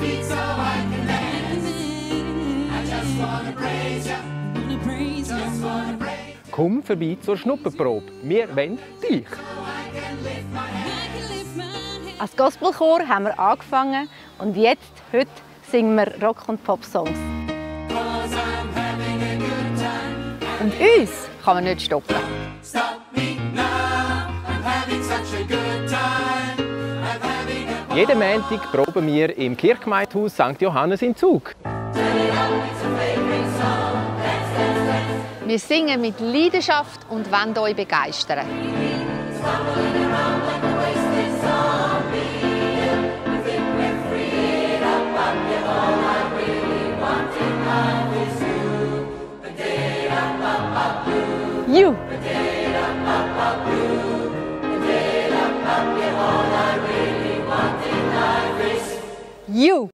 feet so I can dance. I just wanna praise you. Just wanna praise Komm vorbei zur Schnuppenprobe. Wir wollen dich. Als Gospelchor haben wir angefangen und jetzt, heute, singen wir Rock- und Pop-Songs. Und uns kann man nicht stoppen. Stop me now. Jeden Montag proben wir im Kirchgemeindehaus St. Johannes in Zug. Wir singen mit Leidenschaft und wollen euch begeistern. You. You.